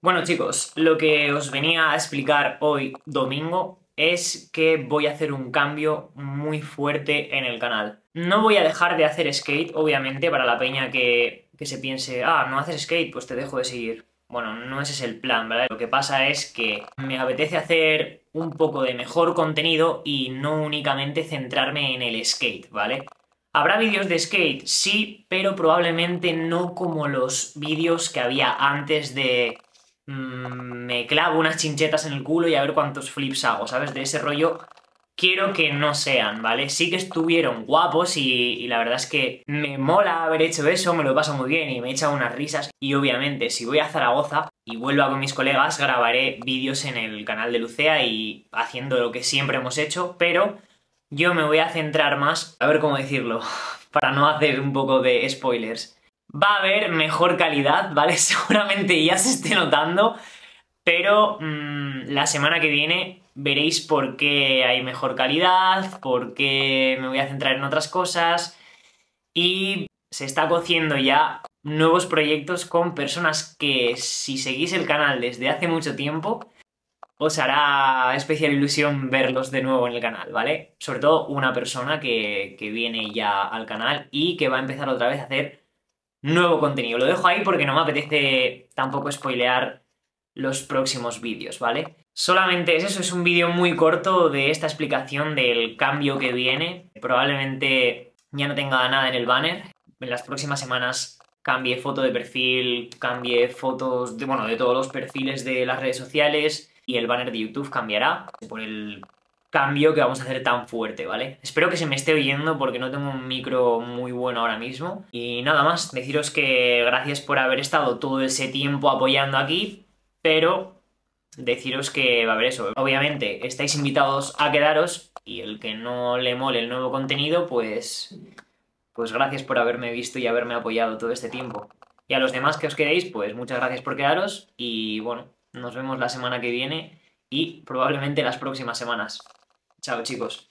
Bueno chicos, lo que os venía a explicar hoy domingo es que voy a hacer un cambio muy fuerte en el canal. No voy a dejar de hacer skate, obviamente, para la peña que, que se piense, ah, no haces skate, pues te dejo de seguir. Bueno, no ese es el plan, ¿verdad? Lo que pasa es que me apetece hacer un poco de mejor contenido y no únicamente centrarme en el skate, ¿vale? ¿Habrá vídeos de skate? Sí, pero probablemente no como los vídeos que había antes de Mm, me clavo unas chinchetas en el culo y a ver cuántos flips hago, ¿sabes? De ese rollo quiero que no sean, ¿vale? Sí que estuvieron guapos y, la verdad es que me mola haber hecho eso, me lo paso muy bien y me he echado unas risas. Y obviamente, si voy a Zaragoza y vuelvo con mis colegas, grabaré vídeos en el canal de Lucea y haciendo lo que siempre hemos hecho, pero yo me voy a centrar más, a ver cómo decirlo, para no hacer un poco de spoilers va a haber mejor calidad, ¿vale? Seguramente ya se esté notando, pero mmm, la semana que viene veréis por qué hay mejor calidad, por qué me voy a centrar en otras cosas y se está cociendo ya nuevos proyectos con personas que si seguís el canal desde hace mucho tiempo os hará especial ilusión verlos de nuevo en el canal, ¿vale? Sobre todo una persona que, que viene ya al canal y que va a empezar otra vez a hacer nuevo contenido. Lo dejo ahí porque no me apetece tampoco spoilear los próximos vídeos, ¿vale? Solamente es eso, es un vídeo muy corto de esta explicación del cambio que viene. Probablemente ya no tenga nada en el banner. En las próximas semanas cambie foto de perfil, cambie fotos de, bueno, de todos los perfiles de las redes sociales y el banner de YouTube cambiará por el cambio que vamos a hacer tan fuerte, ¿vale? Espero que se me esté oyendo porque no tengo un micro muy bueno ahora mismo. Y nada más, deciros que gracias por haber estado todo ese tiempo apoyando aquí, pero deciros que va a haber eso. Obviamente, estáis invitados a quedaros y el que no le mole el nuevo contenido, pues... Pues gracias por haberme visto y haberme apoyado todo este tiempo. Y a los demás que os quedéis, pues muchas gracias por quedaros y bueno, nos vemos la semana que viene y probablemente las próximas semanas. Chao chicos.